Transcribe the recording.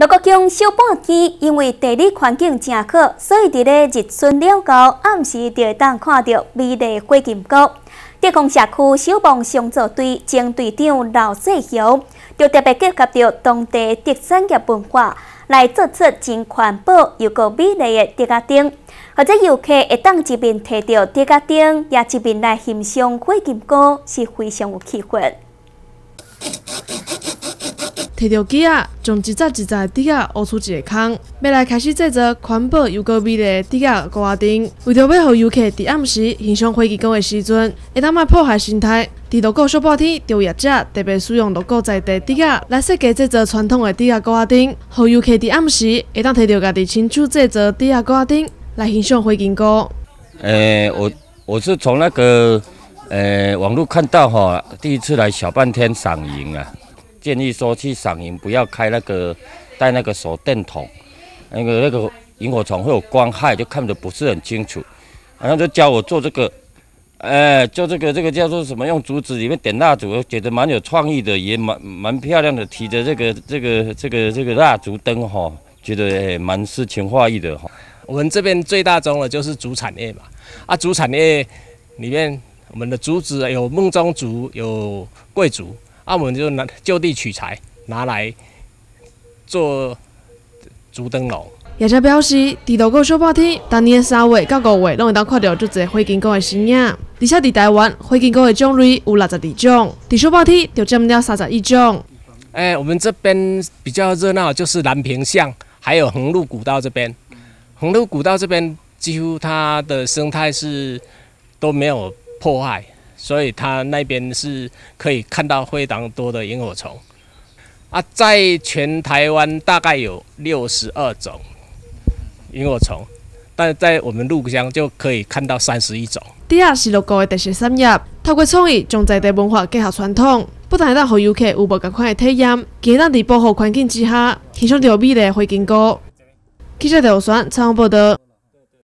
六国江小半天，因为地理环境正好，所以伫咧日出了后，暗时就会当看到美丽花金菇。德光社区小望上座队前队长刘世雄，就特别结合着当地特产业文化，来做出真环保又个美丽的竹仔灯，或者游客会当一面摕着竹仔灯，也一面来欣赏花金菇，是非常有气氛。摕着机啊，将一扎一扎的竹仔挖出一个坑，要来开始制作环保又高美的竹仔高压灯。为着要让游客伫暗时欣赏飞机高的时阵，会当莫破坏生态。伫六个小半天，就业者特别使用六个在地竹仔来设计制作传统的竹仔高压灯，让游客伫暗时会当摕着家己亲手制作竹仔高压灯来欣赏飞机高。诶，我我是从那个诶网络看到哈，第一次来小半天赏萤啊。建议说去赏萤不要开那个带那个手电筒，那个那个萤火虫会有光害，就看得不是很清楚。然后就教我做这个，哎，做这个这个叫做什么？用竹子里面点蜡烛，觉得蛮有创意的，也蛮蛮漂亮的。提着这个这个这个这个蜡烛灯哈，觉得蛮诗情画意的哈。我们这边最大宗的就是竹产业嘛，啊，竹产业里面我们的竹子有梦中竹，有桂竹。澳门就拿就地取材，拿来做竹灯笼。业者表示，地道过小半天，当年三月到五月，拢会当看到足侪花金菇的身影。而且伫台湾，花金菇的种类有六十二种，伫小半天就占了三十一种。哎，我们这边比较热闹，就是南平巷，还有横路古道这边。横路古道这边几乎它的生态是都没有破坏。所以它那边是可以看到非常多的萤火虫啊，在全台湾大概有六十二种萤火虫，但在我们鹿乡就可以看到三十一种。第二是六个的特色产业，透过创意将在地文化结合传统，不但让游客有无同款的体验，更让在保护环境之下，欣赏到美丽的花景歌。记者刘璇采访报道。